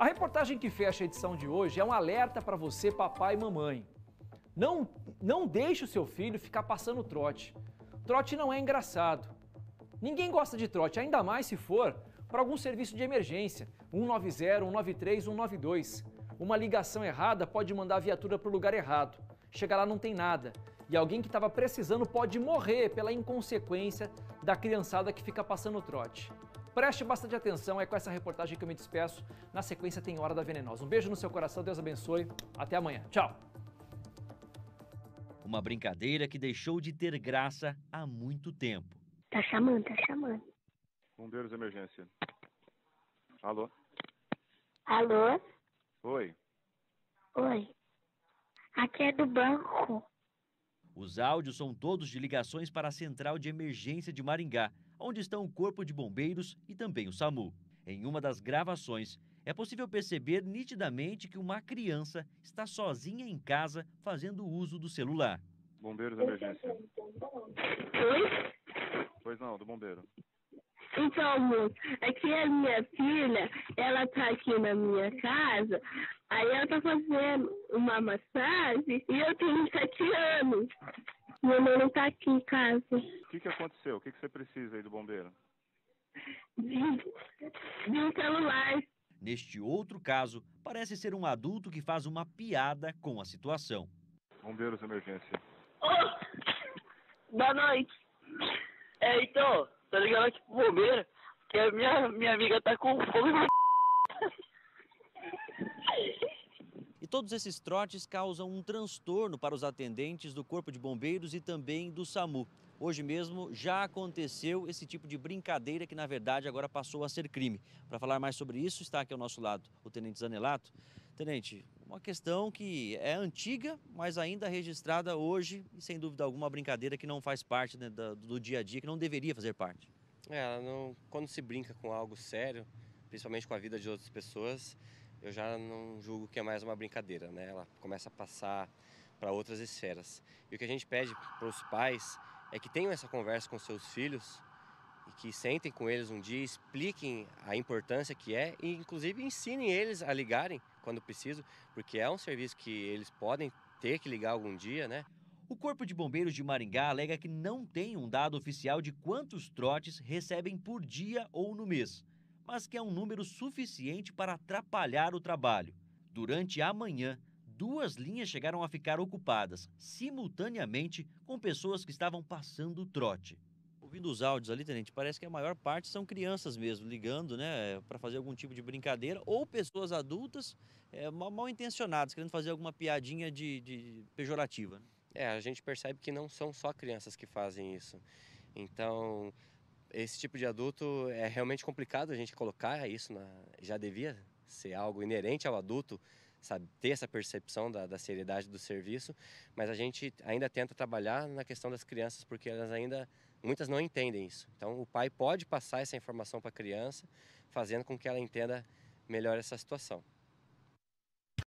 A reportagem que fecha a edição de hoje é um alerta para você, papai e mamãe. Não, não deixe o seu filho ficar passando trote. Trote não é engraçado. Ninguém gosta de trote, ainda mais se for para algum serviço de emergência, 190, 193, 192. Uma ligação errada pode mandar a viatura para o lugar errado. Chega lá não tem nada. E alguém que estava precisando pode morrer pela inconsequência da criançada que fica passando trote. Preste bastante atenção, é com essa reportagem que eu me despeço. Na sequência tem Hora da Venenosa. Um beijo no seu coração, Deus abençoe. Até amanhã. Tchau. Uma brincadeira que deixou de ter graça há muito tempo. Tá chamando, tá chamando. Bombeiros emergência. Alô? Alô? Oi. Oi. Aqui é do banco. Os áudios são todos de ligações para a Central de Emergência de Maringá, onde estão o Corpo de Bombeiros e também o SAMU. Em uma das gravações, é possível perceber nitidamente que uma criança está sozinha em casa fazendo uso do celular. Bombeiros emergência. Oi? Pois não, do bombeiro. Então, amor, aqui a minha filha, ela tá aqui na minha casa, aí ela tá fazendo uma massagem e eu tenho sete anos. Minha mãe não tá aqui em casa. O que, que aconteceu? O que, que você precisa aí do bombeiro? De, de um celular. Neste outro caso, parece ser um adulto que faz uma piada com a situação. Bombeiros emergência. Ô, boa noite. É, então, tá ligado aqui pro bombeiro, que a minha, minha amiga tá com fome. E todos esses trotes causam um transtorno para os atendentes do Corpo de Bombeiros e também do SAMU. Hoje mesmo já aconteceu esse tipo de brincadeira que, na verdade, agora passou a ser crime. Para falar mais sobre isso, está aqui ao nosso lado o Tenente Zanelato. Tenente, uma questão que é antiga, mas ainda registrada hoje e, sem dúvida alguma, uma brincadeira que não faz parte né, do, do dia a dia, que não deveria fazer parte. É, não, quando se brinca com algo sério, principalmente com a vida de outras pessoas, eu já não julgo que é mais uma brincadeira, né? Ela começa a passar para outras esferas. E o que a gente pede para os pais é que tenham essa conversa com seus filhos e que sentem com eles um dia, expliquem a importância que é e inclusive ensinem eles a ligarem quando preciso, porque é um serviço que eles podem ter que ligar algum dia, né? O Corpo de Bombeiros de Maringá alega que não tem um dado oficial de quantos trotes recebem por dia ou no mês, mas que é um número suficiente para atrapalhar o trabalho. Durante a manhã, duas linhas chegaram a ficar ocupadas simultaneamente com pessoas que estavam passando o trote. Ouvindo os áudios ali, tenente, parece que a maior parte são crianças mesmo, ligando, né, para fazer algum tipo de brincadeira, ou pessoas adultas é, mal, mal intencionadas, querendo fazer alguma piadinha de, de pejorativa. Né? É, a gente percebe que não são só crianças que fazem isso. Então, esse tipo de adulto é realmente complicado a gente colocar isso na. Já devia ser algo inerente ao adulto, sabe, ter essa percepção da, da seriedade do serviço, mas a gente ainda tenta trabalhar na questão das crianças porque elas ainda muitas não entendem isso. Então, o pai pode passar essa informação para a criança, fazendo com que ela entenda melhor essa situação.